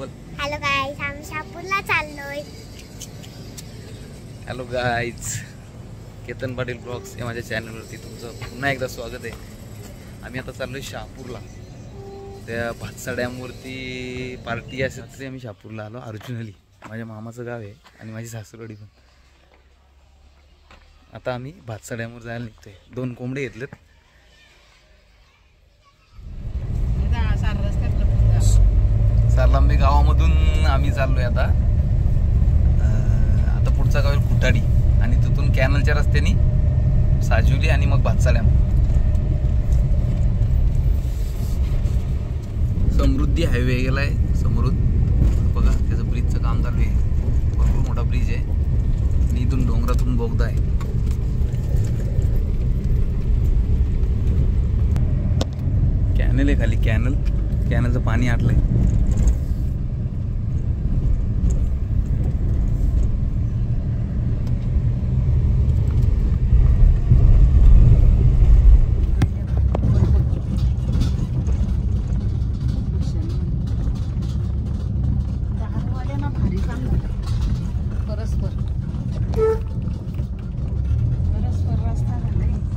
बोल. Hello guys आम्ही चाललोय. Hello guys Ketan Patil vlogs या माझ्या चॅनलवरती तुमचं पुन्हा एकदा स्वागत आहे. आम्ही आता चाललोय शहापूरला. त्या भातसा डॅमवरती पार्टी असेल तरी आम्ही शहापूरला आलो. अर्जुनली माझ्या मामाचं गाव आहे आणि माझी सासूरवाडी पण. आता आम्ही भातसा डॅमवर जायला निघतोय. दोन कोंबडे घेतलेत. तिथून आम्ही चाललोय आता. आता पुढचा गाव आहे कुटाडी. आणि तिथून कॅनलच्या रस्त्याने साजुली आणि मग भातसाल्या समृद्धी हायवे गेलाय समृद्ध बघा त्याचं ब्रिजचं काम चालू आहे. भरपूर मोठा ब्रिज आहे. आणि इथून डोंगरातून बोगदा आहे. कॅनल आहे खाली कॅनल. कॅनलचं पाणी आटलंय दहावाल्यांना भारी काम झालं परस्पर परस्पर रस्ता झालायमध्ये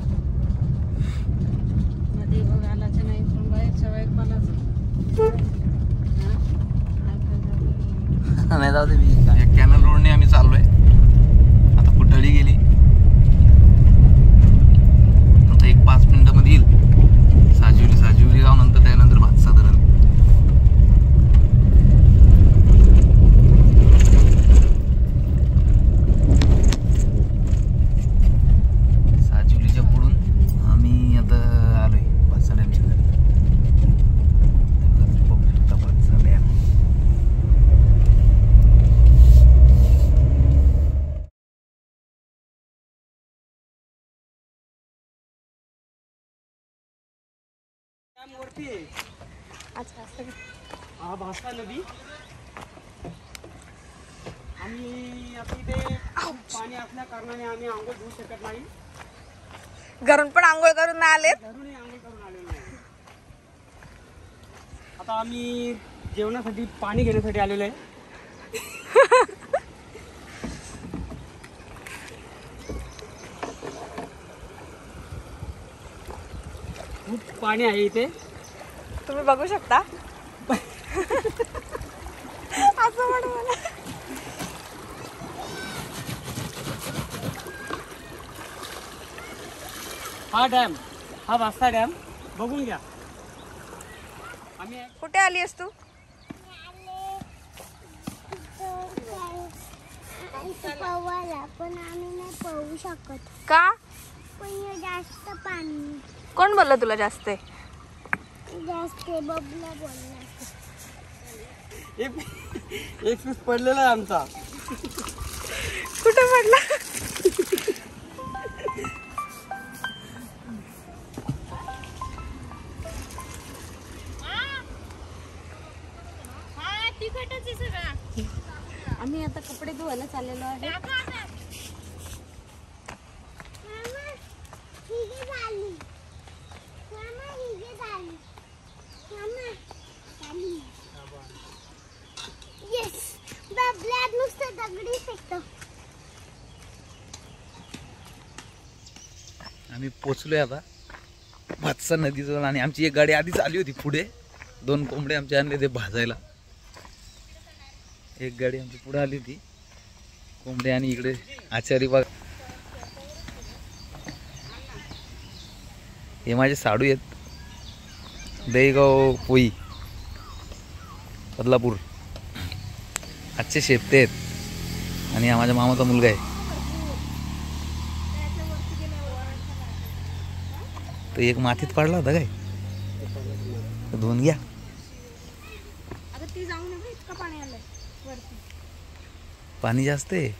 बघ आलाच्या नाही पण बाहेरच्या बाहेर पालाचं हा? आता झालं. नाही जाऊ दे मी या कॅनल रोडने आम्ही चाललोय आता कुठळी गेली आता एक पाच मिनिटामध्ये येईल साजिवली साजिवली गाव नंतर त्यानंतर भातसा धरण साजिवलीच्या पुढून आम्ही आता आलोय भातसा डॅमच्या घरी बघू शकता भातसा डॅम नदी. आम्ही आता इथे खूप पाणी असल्या कारणाने आम्ही आंघोळ धुवू शकत नाही. घरून पण आंघोळ करून नाही आले घरूनही आंघोळ करून आलेलो नाही. आता आम्ही जेवणासाठी पाणी घेण्यासाठी आलेलो आहे. खूप पाणी आहे इथे. तुम्ही बघू शकता. असं म्हण मला. हा डॅम हा वास्ता डॅम बघून घ्या. आम्ही कुठे आली आहेस तू? पवायला पण आम्ही नाही पवू शकत का? पण हे जास्त पाणी. कोण बोललं तुला जास्त? आहे जास्त बबला बोलला. एक एक पीस पडलेला आहे आमचा. कुठे पडला? आम्ही आता कपडे धुवायला चाललेलो आहे मामा हिगे झाली मामा हिगे झाली मामा झाली येस फेकतो आम्ही पोचलोय आता. भातसा नदीजवळ आणि आमची एक गाडी आधीच आली होती पुढे. दोन कोंबडे आमचे आणले ते भाजायला. एक गाडी आमची पुढे आली होती. कोंबडे आणि इकडे आचारी बाग हे माझे साडू आहेत. दहीगाव पोई बदलापूर. आजचे शेपते आहेत. आणि हा माझ्या मामाचा मुलगा आहे. तर एक मातीत पडला होता काय? धुवून घ्या. ती पाणी जास्त आहे.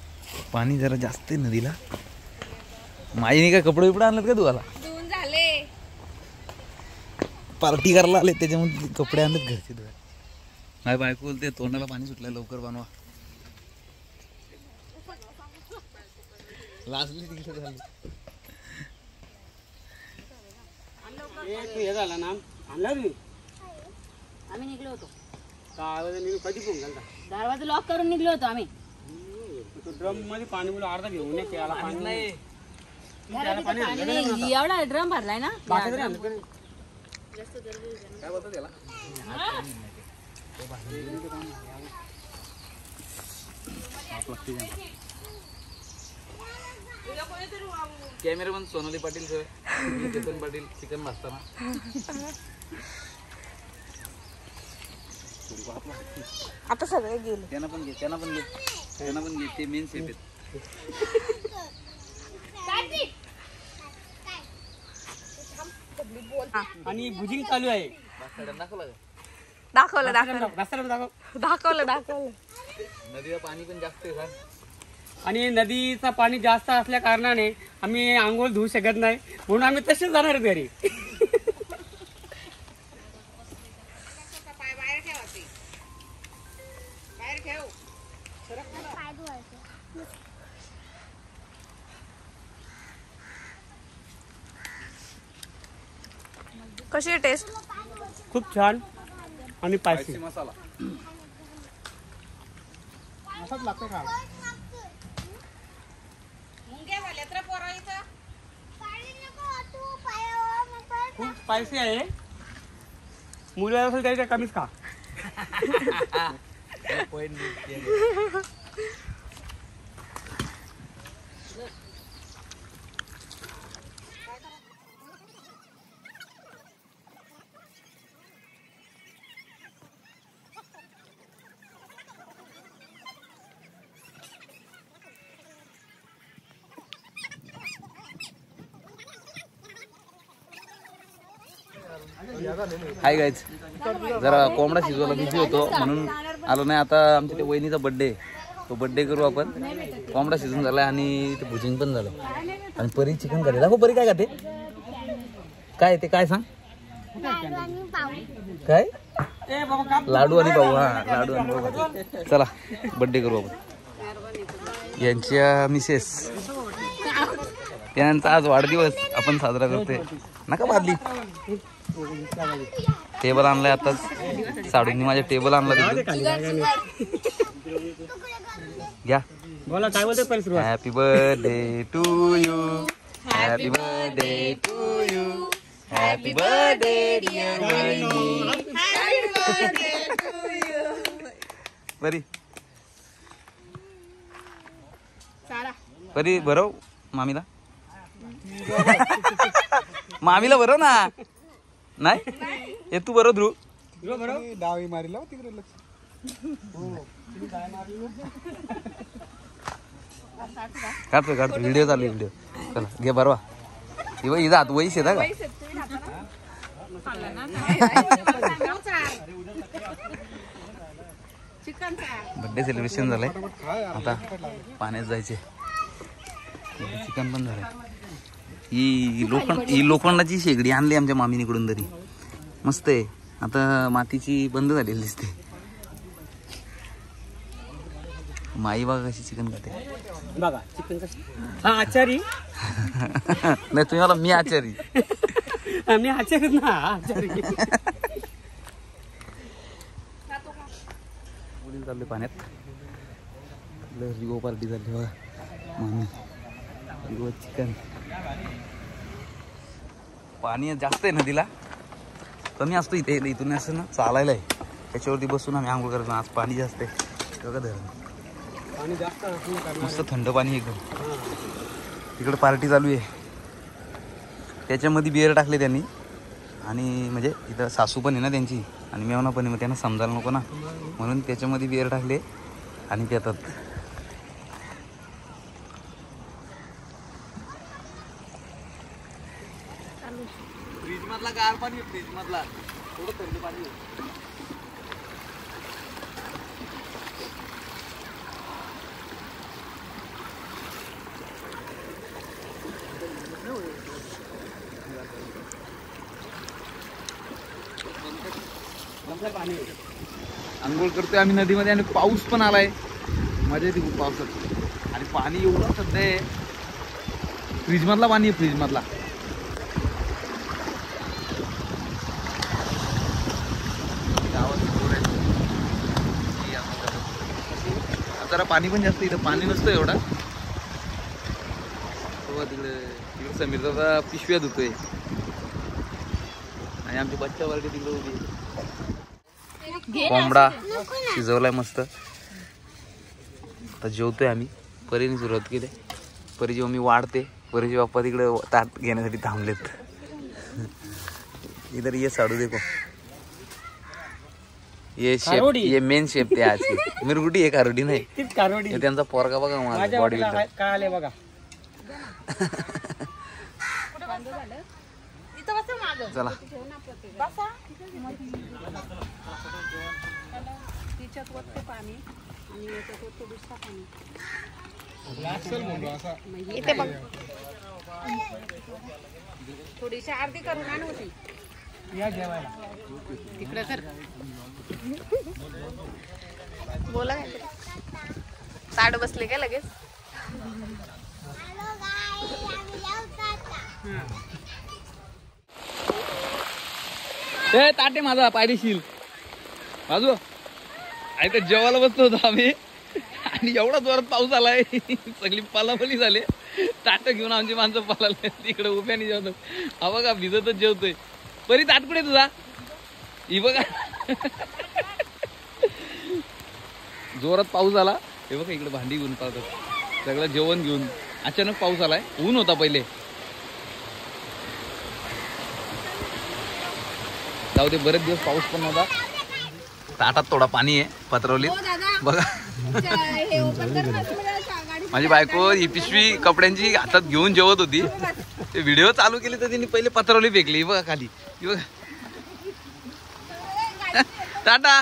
पाणी जरा जास्त आहे नदीला. माईने काय कपडे बिपडे आणलेत का तुम्हाला पार्टी करायला आले त्याच्यामध्ये कपडे आणलेत घरचे धुवायला. माझ्या बायको बोलते तोंडाला पाणी सुटलंय लवकर बनवा. लाजली तिकडे झाली. हे तू हे झाला ना आणला रे आम्ही निघलो होतो. कधी फोन घालता दरवाजा लॉक करून निघलो होतो आम्ही. तो ड्रममध्ये पाणी बोलून अर्धा घेऊन ये पाणी नाही. घरात इथं पाणी नाही. एवढा ड्रम भरलाय ना. बाकी तरी आणलं का नाही? Cameraman Sonali Patil sir Chetan Patil chicken भाजताना आता सगळे गेले. त्यांना पण घे त्यांना पण घे. त्यांना पण घे ते मेन सेफ आहेत. आणि बुजिंग चालू आहे. दाखवला दाखवलं. दाखवलं दाखवलं दाखवलं. नदीला पाणी पण जास्त आहे सर आणि नदीचं पाणी जास्त असल्या कारणाने आम्ही आंघोळ धुवू शकत नाही. म्हणून आम्ही तसेच जाणार घरी. कशी आहे टेस्ट खूप छान आणि पायसी मसाला. खूप स्पायसी आहे. मुलं असेल तरी ते कमीच खा. हाय गायच जरा कोंबडा शिजवायला बिझी होतो म्हणून आलो नाही. आता आमच्या ते वहिनीचा बड्डे तो बड्डे करू आपण. कोंबडा शिजून झाला आणि ते भुजिंग पण झालं आणि परी चिकन खाते. दाखव परी काय खाते? काय ते? काय सांग? काय? लाडू आणि भाऊ. हा लाडू आणि भाऊ चला बड्डे करू आपण. यांच्या मिसेस त्यांचा आज वाढदिवस आपण साजरा करतोय. नका बादली. टेबल आणलाय आताच साडूंनी माझ्या टेबल आणला घ्या. बोला काय बोलतो happy birthday to you happy birthday to you happy birthday बरी बरी बरव मामीला. मामीला बरं ना? नाही? हे तू बरं ध्रुव. डावी मारीला तिकडे काढतो काढतो. व्हिडिओ चालू व्हिडिओ. चला घे बरवा. इव इजा आत वैस येता का? बर्थडे सेलिब्रेशन झालंय. आता पाण्यात जायचे चिकन पण झालंय. ही लोखंड ही लोखंडाची शेगडी आणली आमच्या मामीनीकडून तरी. मस्त आहे. आता मातीची बंद झालेली दिसते. माई बागा कशी चिकन खाते. बघा चिकन कसं? हा आचारी. नाही तुम्हाला मी आचारी. मी आचारी ना आचारी. चालले पाण्यात. रिगो पार्टी झाली बघा. मामी. रिगो चिकन. पाणी जास्त आहे नदीला. कमी असतो इथे इथून असं ना चालायला आहे त्याच्यावरती बसून आम्ही आंघोळ करतो आज पाणी जास्त आहे. बघा धरण. आणि जास्त. मस्त थंड पाणी एकदम. तिकडे पार्टी चालू आहे. त्याच्यामध्ये बिअर टाकले त्यांनी. आणि म्हणजे इथं सासू पण आहे ना त्यांची. आणि मेवना पण आहे. मग त्यांना समजायला नको ना. म्हणून त्याच्यामध्ये बिअर टाकले. आणि पितात. फ्रीज मधला गार पाणी फ्रीज मधला थोडं थंड पाणी आंघोळ करतोय आम्ही नदीमध्ये आणि पाऊस पण आलाय. मजा येते खूप पावसात. आणि पाणी एवढं सध्या आहे. फ्रीज मधला पाणी आहे फ्रीज मधला गावात बोर आहे. जरा पाणी पण जास्त इथं पाणी नसतं एवढा. तिकडे तिकडे समीर दादा पिशव्या धुतोय. आणि आमची बच्चा वर्ग तिकडे होती कोंबडा शिजवलाय मस्त. आता जेवतोय आम्ही. परीने सुरुवात केली. जेव्हा मी वाढते. परीचे बाप्पा तिकडे ताट घेण्यासाठी थांबलेत. इधर ये साडू देखो. ये शेप कारोडी. ये मेन शेप ते आज की. मिरगुटी आहे कारोडी नाही? तीच कारोडी. हे त्यांचा पोरगा बघा माझा माझ्या बॉडी काय आले बघा. चला. थोडीशी अर्धी करून आण होती. या जेवायला. तिकडे कर बोला काय ताट बसले काय लगेच? ए ताटे माझा पायदेशील बाजू. आई तर जेवायला बसतो होतो आम्ही. आणि एवढा जोरात पाऊस आलाय. सगळी पालापली झाले. ताट घेऊन आमची माणसं पालाले तिकडे उभ्याने जेवतो हा बघा भिजतच जेवतोय. परी ताट कुठे तुझा? ही बघा. जोरात पाऊस आला. हे बघा इकडे भांडी घेऊन पाहतात सगळं जेवण घेऊन. अचानक पाऊस आलाय. ऊन होता पहिले. जाऊ दे बरेच दिवस पाऊस पण नव्हता. ताटात थोडा पाणी आहे पत्रवलीत. बघा. माझी बायको ही पिशवी कपड्यांची हातात घेऊन जेवत होती. ते व्हिडिओ चालू केले तर तिने पहिले पत्रवली फेकली. ही बघा खाली. ही बघा. टाटा.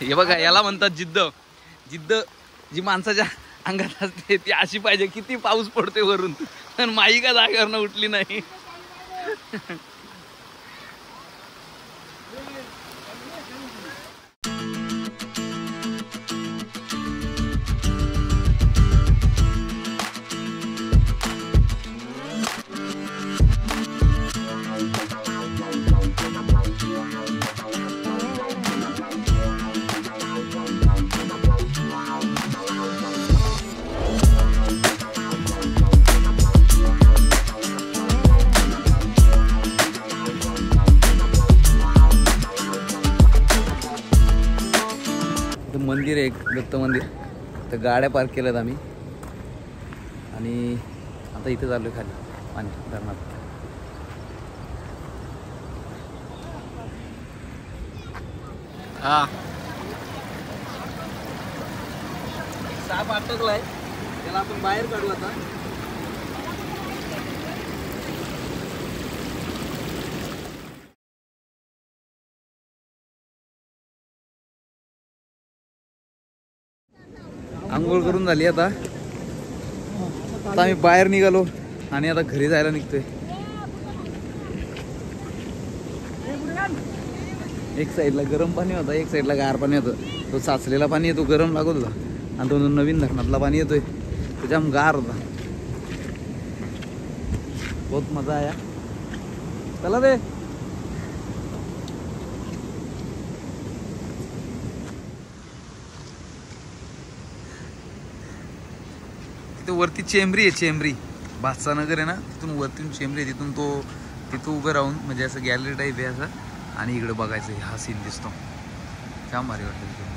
हे बघा याला म्हणतात जिद्द. जिद्द जी माणसाच्या अंगात असते ती अशी पाहिजे किती पाऊस पडते वरून. पण माई का जागेवरनं उठली नाही? इथं गाड्या पार्क केल्यात आम्ही. आणि आता इथे आहे खाली पाणी धरणात. हा. साप अटकलाय. त्याला आपण बाहेर काढू आता. आंघोळ करून झाली आता. आता आम्ही बाहेर निघालो आणि आता घरी जायला निघतोय. एक साईडला गरम पाणी होता एक साईडला गार पाणी होतं. तो साचलेला पाणी येतो गरम लागत होता. आणि तो नवीन धरणातला पाणी येतोय. त्याच्यामुळे गार होता. बहुत मजा आया. चला ते तिथे वरती चेंबरी आहे चेंबरी. भातसानगर आहे ना तिथून वरतून चेंबरी आहे तिथून तो तिथं उभं राहून म्हणजे असं गॅलरी टाईप आहे असं. आणि इकडं बघायचं हा सीन दिसतो. छान भारी वाटतं तिथे